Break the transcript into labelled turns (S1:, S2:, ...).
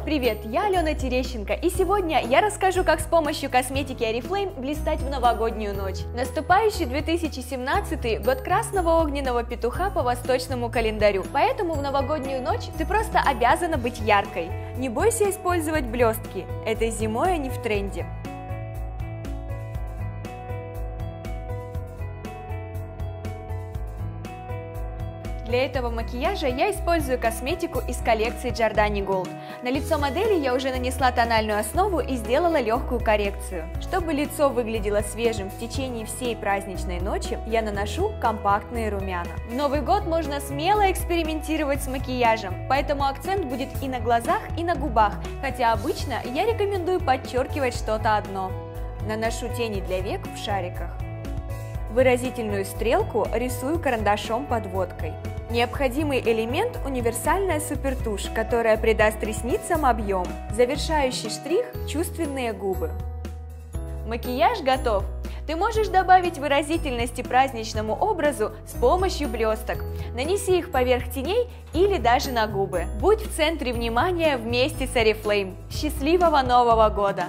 S1: Привет, я Алена Терещенко, и сегодня я расскажу, как с помощью косметики Oriflame блистать в новогоднюю ночь. Наступающий 2017 год красного огненного петуха по восточному календарю, поэтому в новогоднюю ночь ты просто обязана быть яркой. Не бойся использовать блестки, этой зимой они в тренде. Для этого макияжа я использую косметику из коллекции Giordani Gold. На лицо модели я уже нанесла тональную основу и сделала легкую коррекцию. Чтобы лицо выглядело свежим в течение всей праздничной ночи, я наношу компактные румяна. В Новый год можно смело экспериментировать с макияжем, поэтому акцент будет и на глазах, и на губах, хотя обычно я рекомендую подчеркивать что-то одно. Наношу тени для век в шариках. Выразительную стрелку рисую карандашом подводкой. Необходимый элемент – универсальная супертушь, которая придаст ресницам объем. Завершающий штрих – чувственные губы. Макияж готов! Ты можешь добавить выразительности праздничному образу с помощью блесток. Нанеси их поверх теней или даже на губы. Будь в центре внимания вместе с Oriflame. Счастливого Нового года!